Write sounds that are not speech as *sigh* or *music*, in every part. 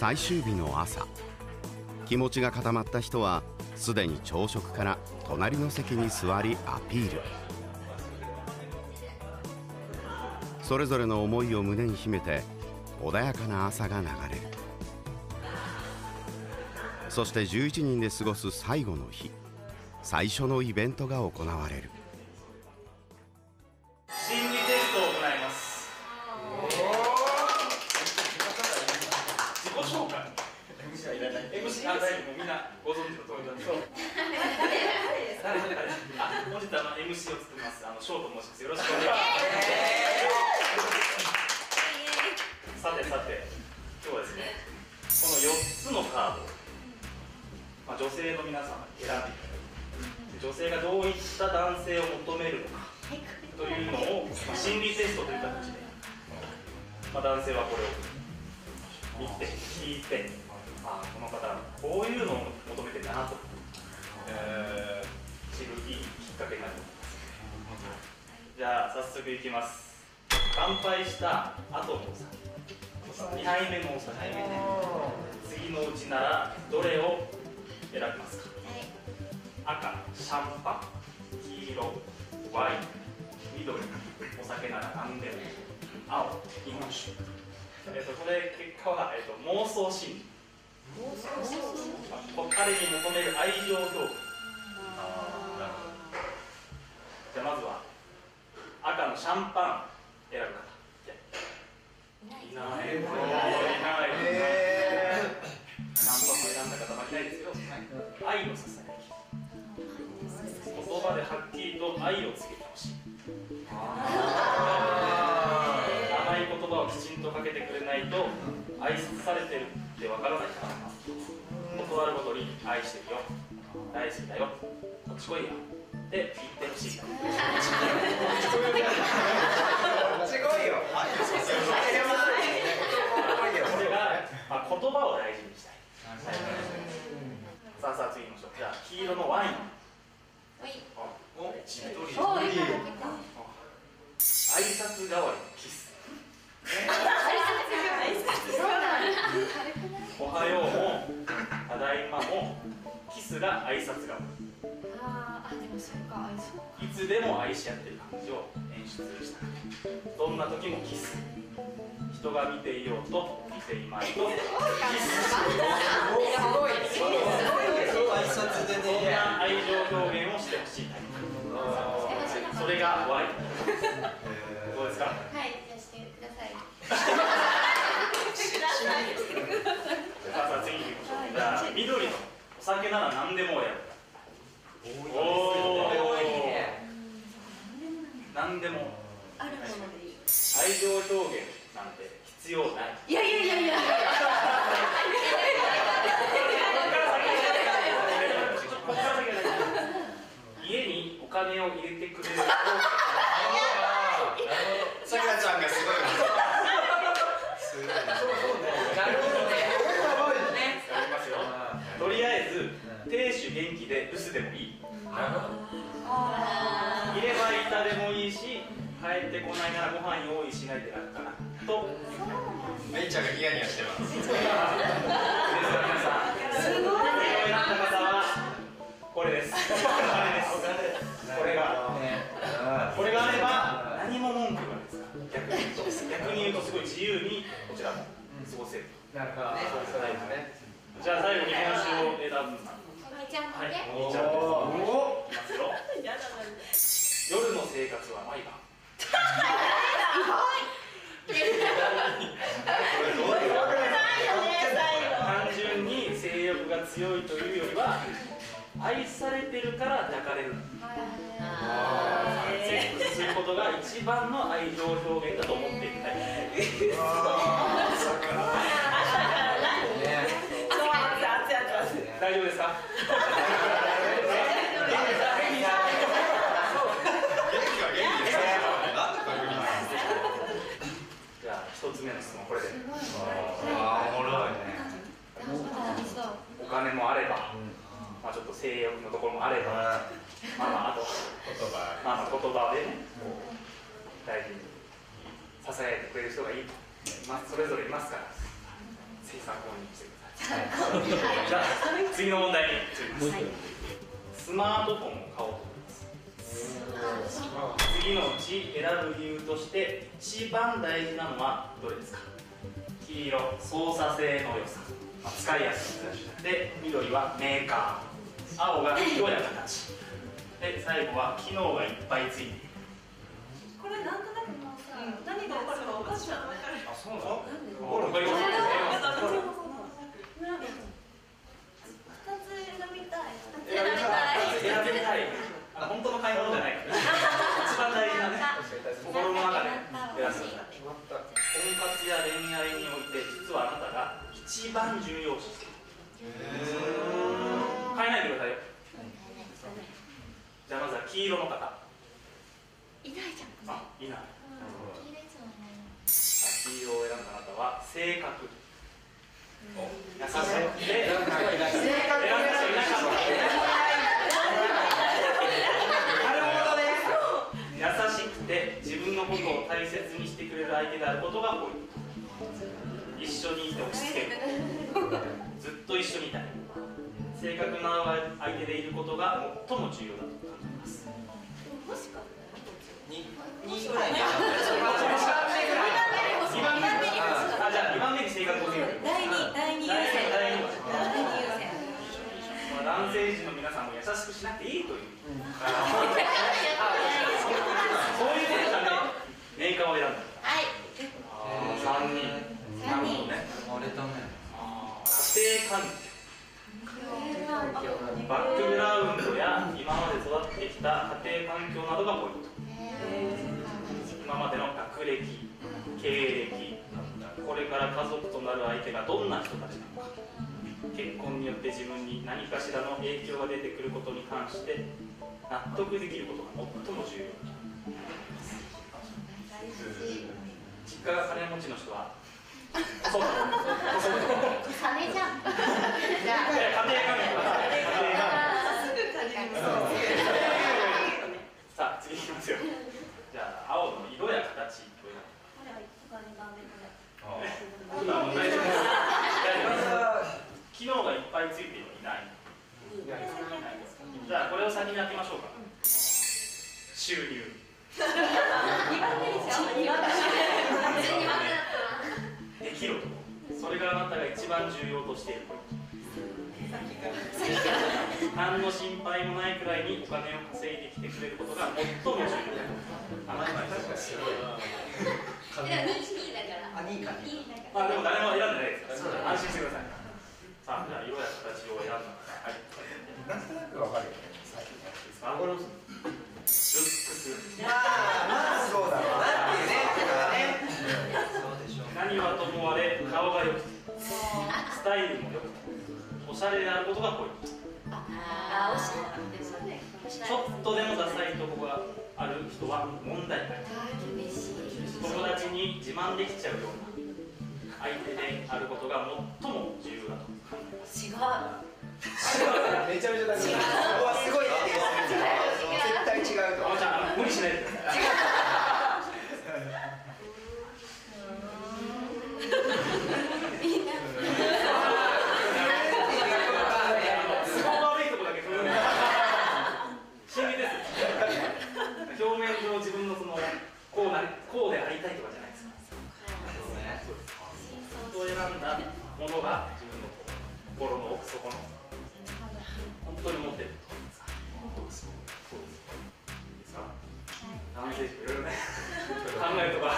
最終日の朝。気持ちが固まった人はすでに朝食から隣の席に座りアピール。それぞれの思いを胸に秘めて穏やかな朝が流れる。そして11人で過ごす最後の日最初のイベントが行われる。申します。よろしくお願いします。さてさて。今日はですねこの4つのカードを、まあ、女性の皆様に選んでいただいて女性がどういった男性を求めるのかというのを、まあ、心理テストという形で、まあ、男性はこれを見て聞いてあこの方こういうのを求めてるなと、えー、知るいいきっかけになると思いますじゃあ早速いきます。乾杯した後のお酒2杯目のお酒次のうちならどれを選びますか？赤シャンパン黄色ワイン緑お酒なら何でも。青日本酒。えっとこれ結果は、えっと、妄想心理。あ彼に求める愛情表現シャンパン選ぶ方い。ない。い。ない。い。ない。シャンパンを選んだ方はい。ない。ですよ愛のささやき言葉ではっきりと愛を告げてほしい。甘い。言葉をきちんとかけてくれない。と愛されてるってわからない。から断るごとに愛してるよ大好きだよこっち来い。よって言ってほしいすごいよ。これが、まあ、言葉を大事にしたいさあさあ次行きましょうじゃあ黄色のワインおちっとり挨拶代わりのキスおはようもただいまもキスが挨拶代わりいつでも愛し合ってる感じを演出した。どんな時もキス。人が見ていようと見ていまいと。キス挨拶でそんね。な愛情表現をしてほしいタイプそれがワインどうですかさ *laughs* あさあ次に行きましょう。じゃあ緑のお酒なら何でもやるおお何でも。愛情表現なんて必要ない。いやいやいやいや。家にお金を入れてくれる帰ってこないならご飯用意しないで楽かな。と。めいちゃんがニヤニヤしてます。皆さんはこれです。これが。これがあれば何も文句言わないです逆に言うと。逆に言うとすごい自由にこちらも。過ごせるなるほど。ね。じゃあ最後日本酒を選ぶ。はいちゃんですいきますよ。夜の生活は毎晩単純に性欲が強いというよりは愛されてるか。ら抱かれるセックスすることが一番の愛情表現だと思っていたい大丈夫ですか？元気は元気です。なんで確認じゃあ一つ目の質問これでああ、おもろいね。お金もあれば、まあ、ちょっと性欲のところもあれば、まあまああと。言葉。まあまあ言葉でねこう大事に支えてくれる人がいい。とまあそれぞれいますから。ぜひ参考にしてください。じゃあ次の問題に移ります、スマートフォンを買おう次のうち選ぶ理由として一番大事なのはどれですか？黄色操作性の良さ、まあ、使いやすいで緑はメーカー。青が色や形。で最後は機能がいっぱいついている。これなんとなくもうさ、何が起こるかおかしい。わかる。あそうなの？ほらわかります二つ選びたい。選びたいあ本当の買い物じゃないから一番大事なね心の中で選ん。でください婚活や恋愛において実はあなたが一番重要視している変えないでくださいよじゃあまずは黄色の方いないじゃん。いないない。黄色を選ん。だあなたは性格優しくて選ん。だ人いないかった優しくて自のことを大切にしてくれる相手であることがポイント一緒にいて落ち着ける。*laughs* ずっと一緒にいたい。正確な相手でいることが最も重要だと考えます。もしか二二ぐらいに2番目に。あじゃあ2番目に性格を見る第二第二優第先。第二第二優先。まあ男性陣の皆さんも優しくしなくていいという、そう族となる相手がどんな人たちなのか結婚によって自分に何かしらの影響が出てくることに関して納得できることが最も重要実家が金持ちの人はそうだ金じゃん。いや家庭環境だ家庭環境すぐ感じる。さあ次いきますよじゃあ青の色や形というのこれは一番二番目これ。今問題です機能がいっぱいついているのいないじゃあこれを先に開けましょうか収入二番目にしよ。二番目。できるそれがあなたが一番重要としている何の心配もないくらいにお金を稼いできてくれることが最も重要あなたにとって、あ二位か。二位だから。あでも誰も選んでないですから安心してください。さあじゃあ色や形を選んだ。はいなんとなくわかるよね。さっきのやつですかルックスまあまあそうだろうなっていうね。そうでしょう何はともあれ顔が良くてスタイルも良くておしゃれであることがポイント。あ、おしゃれですよね。ちょっとでもダサいとこがある人は問題ない。厳しい。友達に自慢できちゃうような相手であることが最も重要だと考えます違う。めちゃめちゃ大事そこはすごい絶対違うとあのちゃんあの無理しないでください都合悪いとこだけ表面上自分のそのこうなりこうでありたいとかじゃないですか。そうね。そう選んだものが自分の心の奥底の本当に持ってると思いますかそうですか男性いろいろね。考えるとか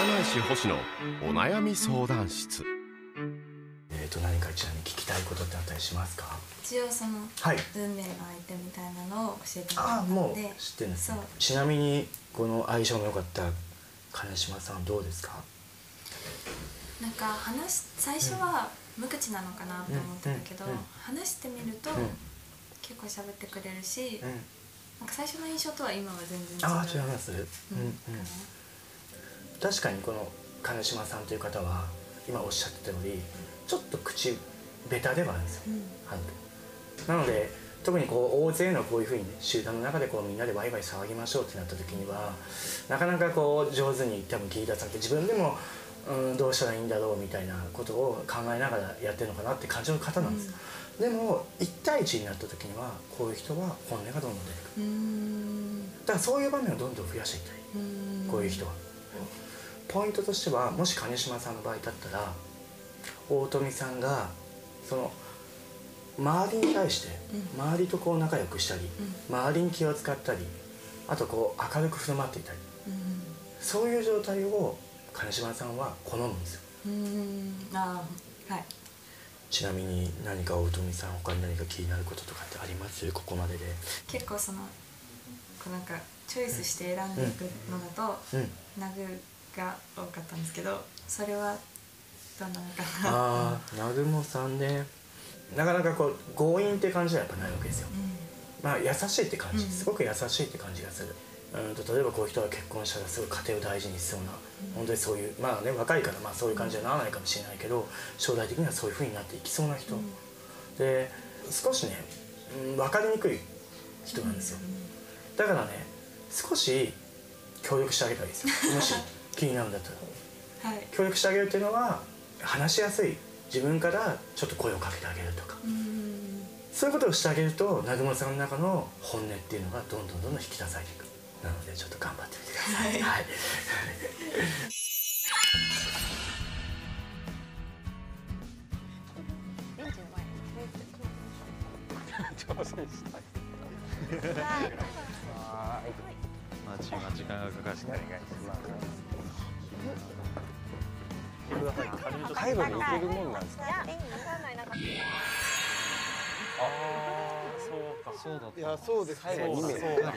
占い師星野お悩み相談室。えー、と何かちなみに聞きたいことってあったりしますか？一応そのはい運命の相手みたいなのを教えてもらああったもうんで知ってるんですそう。ねちなみにこの相性の良かった金島さんはどうですか？なんか話し最初は無口なのかなって思ってたけど、うんうんうん。話してみると、うん。結構喋ってくれるし、うん。なんか最初の印象とは今は全然違う。ああ違います、うんうん。うん、確かにこの金島さんという方は今おっしゃってたよりちょっと口ベタではあるんですよ、うん。なので特にこう大勢のこういうふうにね集団の中でこうみんなでワイワイ騒ぎましょうってなった時にはなかなかこう上手に多分切り出されて自分でも、うん、どうしたらいいんだろうみたいなことを考えながらやってるのかなって感じの方なんです。よ、でも1対1になった時にはこういう人は本音がどんどん出てくるだからそういう場面をどんどん増やしていったらいこういう人は、ポイントとしてはもし金島さんの場合だったら大富さんがその周りに対して周りとこう仲良くしたり、周りに気を使ったりあとこう明るく振る舞っていたりそういう状態を金島さんは好むんですよ。あーはい。ちなみに何か大富さん他に何か気になることとかってあります？ここまでで。結構そのなんかチョイスして選んでいくのだと、うん。ナグが多かったんですけどそれはどうなのかな。ああ南雲さんねなかなかこう強引って感じはやっぱないわけですよ。まあ優しいって感じ、うん。すごく優しいって感じがする。うんと例えばこういう人が結婚したらすごい家庭を大事にしそうな、本当にそういうまあね若いからまあそういう感じにはならないかもしれないけど将来的にはそういうふうになっていきそうな人、で少しね、うん、分かりにくい人なんですよ、だからね少し協力してあげたらいいですよ。*laughs* もし気になるんだったら。はい。協力してあげるっていうのは話しやすい自分からちょっと声をかけてあげるとか。そういうことをしてあげると南雲さんの中の本音っていうのがどんどんどんどん引き出されていく。なのでちょっと頑張ってみてください、はいまあ時間時間がかか。るしお願いします介護でいけるもんなんですか。そうだった。いやそうですねそう2名そうか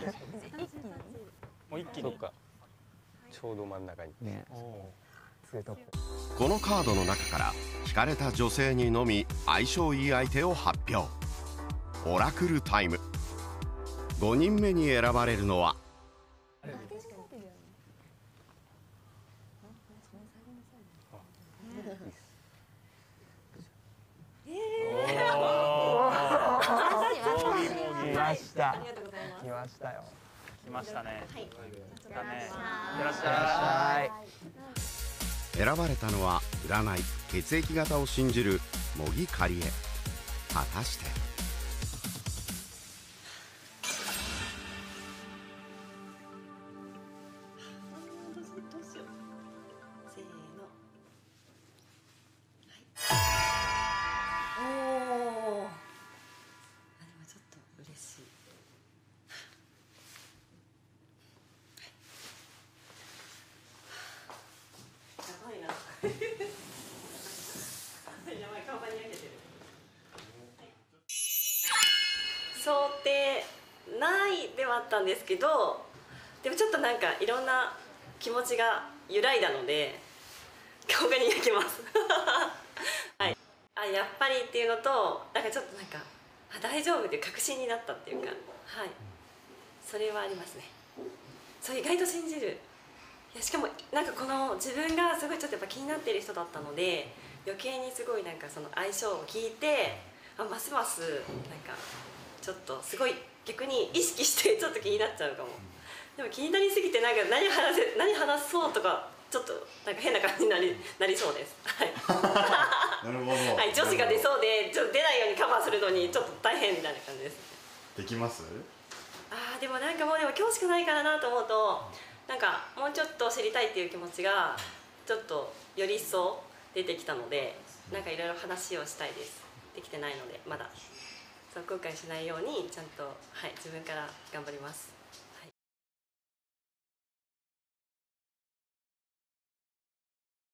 もう一気にそっかちょうど真ん中にねこのカードの中から引かれた女性にのみ相性いい相手を発表。オラクルタイム5人目に選ばれるのは。来ました。来ましたよ。来ましたね。はい。来たね。はいらっしゃはい選ばれたのは占い血液型を信じる茂木かりえ果たしてったんですけどでもちょっとなんかいろんな気持ちが揺らいだので顔がにやけます。*laughs* はい。あやっぱりっていうのとなんかちょっとなんかあ大丈夫っていう確信になったっていうかはい。それはありますね。そう意外と信じる。いやしかもなんかこの自分がすごいちょっとやっぱ気になってる人だったので余計にすごいなんかその相性を聞いてあますますなんかちょっとすごい逆に意識してちょっと気になっちゃうかも。でも気になりすぎてなんか何話せ何話そうとかちょっとなんか変な感じになりなりそうです。はい。*laughs* なるほど。はい、女子が出そうでちょっと出ないようにカバーするのにちょっと大変みたいな感じです。できます？あーでもなんかもうでも今日しかないからなと思うとなんかもうちょっと知りたいっていう気持ちがちょっとより一層出てきたのでなんかいろいろ話をしたいです。できてないのでまだ後悔しないようにちゃんと、はい、自分から頑張ります。